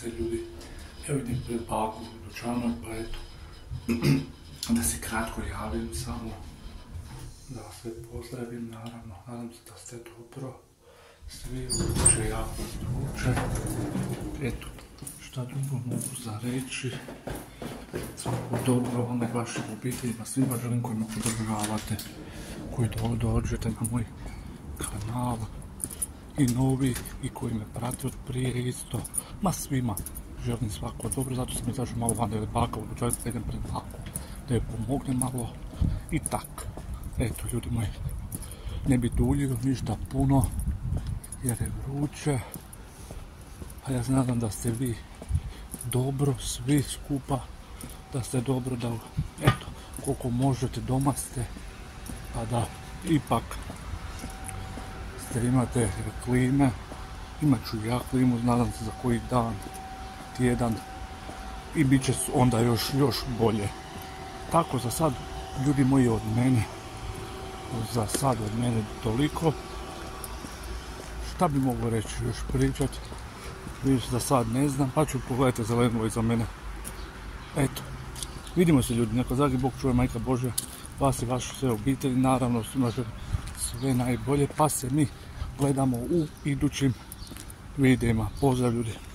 se ljudi. Evo vidim pred baku u dućanu, pa eto. da se kratko javim samo. Da sve pozdravim, naravno. Nadam se da ste dobro. Svi uče jako uče. Eto, šta drugo mogu za reći. Svako dobro, onaj vašim obiteljima, svima želim koji me podržavate, koji do, dođete na moj kanal i novi i koji me prate od prije isto, ma svima želim svako dobro, zato sam izašao malo van je baka u da idem pred baku, da je pomogne malo i tak. Eto ljudi moji, ne bi duljio ništa puno jer je vruće, a ja znam da ste vi dobro, svi skupa, da ste dobro, da eto, koliko možete doma ste, pa da ipak ste imate klime, imat ću ja klimu, nadam se za koji dan, tjedan i bit će onda još, još bolje. Tako za sad, ljudi moji od mene, za sad od mene toliko. Šta bi mogu reći, još pričat, vidiš za sad ne znam, pa ću pogledajte zeleno iza mene. Eto, vidimo se ljudi, neka zagi Bog čuje majka Božja, vas i vaše sve obitelji, naravno svima sve najbolje, pa se mi gledamo u idućim videima. Pozdrav ljudi!